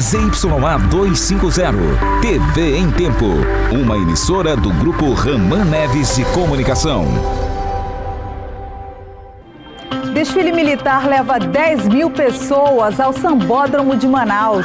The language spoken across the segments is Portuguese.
ZYA 250, TV em Tempo. Uma emissora do Grupo Raman Neves de Comunicação. Desfile militar leva 10 mil pessoas ao Sambódromo de Manaus.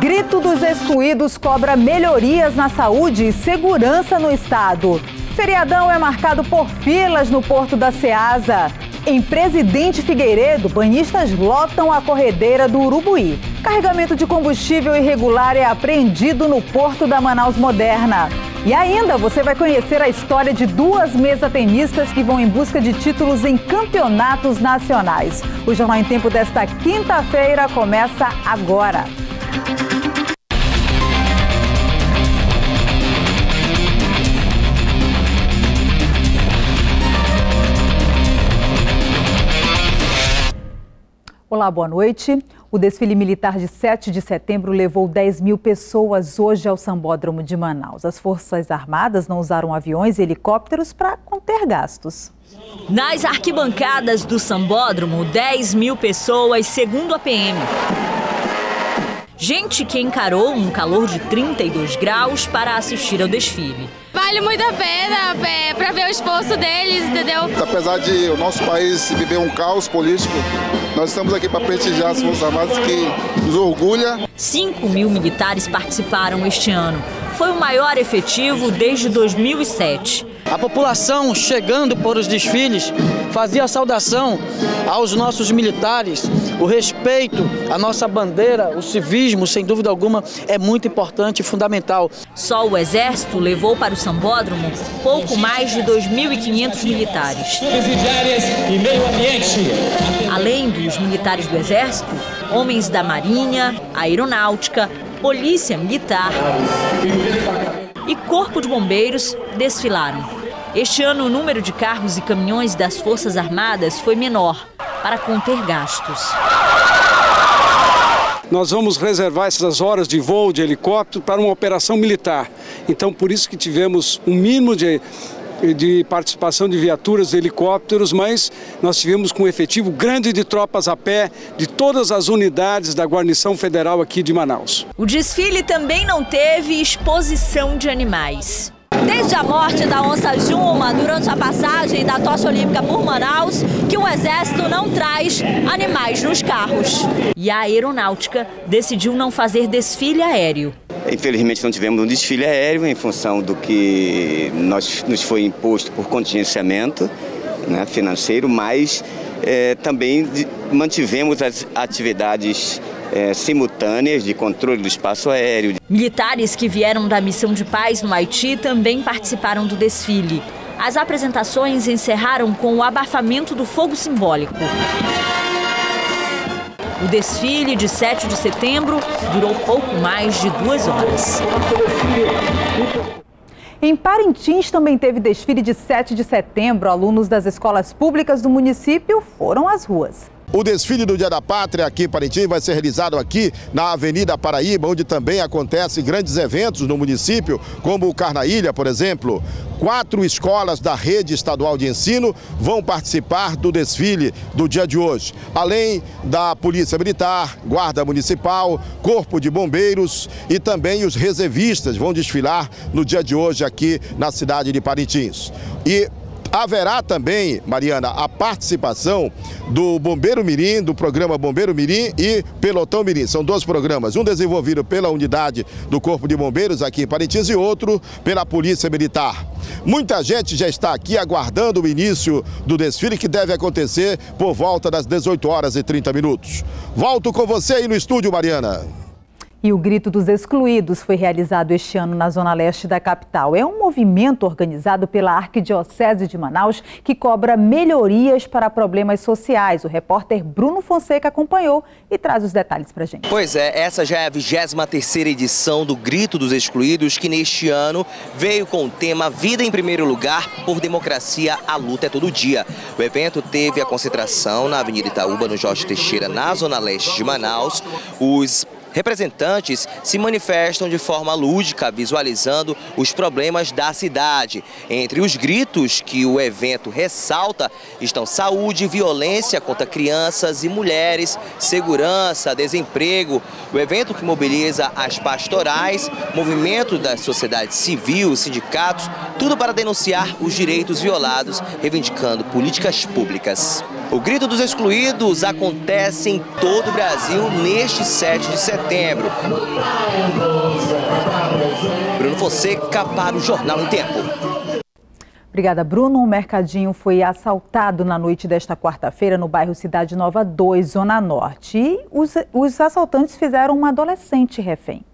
Grito dos excluídos cobra melhorias na saúde e segurança no estado. Feriadão é marcado por filas no porto da Ceasa. Em Presidente Figueiredo, banhistas lotam a corredeira do Urubuí. Carregamento de combustível irregular é apreendido no porto da Manaus Moderna. E ainda você vai conhecer a história de duas mesatenistas que vão em busca de títulos em campeonatos nacionais. O Jornal em Tempo desta quinta-feira começa agora. Olá, boa noite. O desfile militar de 7 de setembro levou 10 mil pessoas hoje ao Sambódromo de Manaus. As Forças Armadas não usaram aviões e helicópteros para conter gastos. Nas arquibancadas do Sambódromo, 10 mil pessoas, segundo a PM. Gente que encarou um calor de 32 graus para assistir ao desfile. Vale muito a pena é, para ver o esforço deles, entendeu? Apesar de o nosso país viver um caos político, nós estamos aqui para prestigiar as Forças Armadas que nos orgulha. 5 mil militares participaram este ano. Foi o maior efetivo desde 2007. A população chegando por os desfiles fazia saudação aos nossos militares. O respeito à nossa bandeira, o civismo, sem dúvida alguma, é muito importante e fundamental. Só o Exército levou para o Sambódromo pouco mais de 2.500 militares. e meio ambiente. Além dos militares do Exército, homens da Marinha, Aeronáutica, Polícia Militar e Corpo de Bombeiros desfilaram. Este ano, o número de carros e caminhões das Forças Armadas foi menor, para conter gastos. Nós vamos reservar essas horas de voo de helicóptero para uma operação militar. Então, por isso que tivemos um mínimo de de participação de viaturas e helicópteros, mas nós tivemos com um efetivo grande de tropas a pé de todas as unidades da guarnição federal aqui de Manaus. O desfile também não teve exposição de animais. Desde a morte da onça Juma durante a passagem da tocha olímpica por Manaus, que o Exército não traz animais nos carros. E a aeronáutica decidiu não fazer desfile aéreo. Infelizmente não tivemos um desfile aéreo em função do que nós, nos foi imposto por contingenciamento né, financeiro, mas é, também mantivemos as atividades é, simultâneas de controle do espaço aéreo. Militares que vieram da missão de paz no Haiti também participaram do desfile. As apresentações encerraram com o abafamento do fogo simbólico. O desfile de 7 de setembro durou pouco mais de duas horas. Em Parintins também teve desfile de 7 de setembro. Alunos das escolas públicas do município foram às ruas. O desfile do Dia da Pátria aqui em Parintins vai ser realizado aqui na Avenida Paraíba, onde também acontecem grandes eventos no município, como o Carnaília, por exemplo. Quatro escolas da rede estadual de ensino vão participar do desfile do dia de hoje, além da Polícia Militar, Guarda Municipal, Corpo de Bombeiros e também os reservistas vão desfilar no dia de hoje aqui na cidade de Parintins. E Haverá também, Mariana, a participação do Bombeiro Mirim, do programa Bombeiro Mirim e Pelotão Mirim. São dois programas, um desenvolvido pela unidade do Corpo de Bombeiros aqui em Parintins e outro pela Polícia Militar. Muita gente já está aqui aguardando o início do desfile que deve acontecer por volta das 18 horas e 30 minutos. Volto com você aí no estúdio, Mariana. E o Grito dos Excluídos foi realizado este ano na zona leste da capital. É um movimento organizado pela Arquidiocese de Manaus que cobra melhorias para problemas sociais. O repórter Bruno Fonseca acompanhou e traz os detalhes para gente. Pois é, essa já é a 23 edição do Grito dos Excluídos, que neste ano veio com o tema Vida em Primeiro Lugar, por Democracia, a luta é todo dia. O evento teve a concentração na Avenida Itaúba, no Jorge Teixeira, na zona leste de Manaus. Os Representantes se manifestam de forma lúdica, visualizando os problemas da cidade. Entre os gritos que o evento ressalta estão saúde, violência contra crianças e mulheres, segurança, desemprego. O evento que mobiliza as pastorais, movimento da sociedade civil, sindicatos, tudo para denunciar os direitos violados, reivindicando políticas públicas. O Grito dos Excluídos acontece em todo o Brasil neste 7 de setembro. Bruno Fonseca para o Jornal em Tempo. Obrigada, Bruno. O mercadinho foi assaltado na noite desta quarta-feira no bairro Cidade Nova 2, Zona Norte. E os, os assaltantes fizeram uma adolescente refém.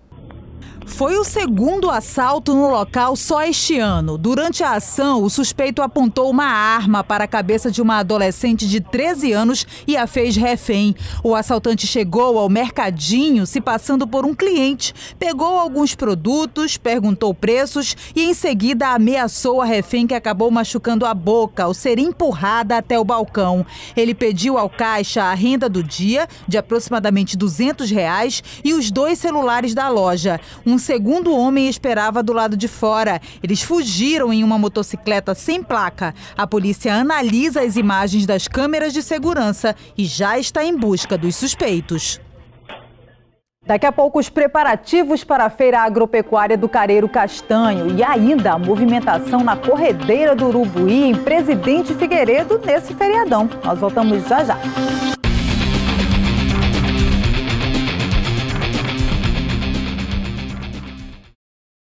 Foi o segundo assalto no local só este ano. Durante a ação, o suspeito apontou uma arma para a cabeça de uma adolescente de 13 anos e a fez refém. O assaltante chegou ao mercadinho se passando por um cliente, pegou alguns produtos, perguntou preços e em seguida ameaçou a refém que acabou machucando a boca ao ser empurrada até o balcão. Ele pediu ao caixa a renda do dia, de aproximadamente 200 reais, e os dois celulares da loja. Um um segundo homem esperava do lado de fora. Eles fugiram em uma motocicleta sem placa. A polícia analisa as imagens das câmeras de segurança e já está em busca dos suspeitos. Daqui a pouco, os preparativos para a Feira Agropecuária do Careiro Castanho e ainda a movimentação na Corredeira do Urubuí em Presidente Figueiredo nesse feriadão. Nós voltamos já já.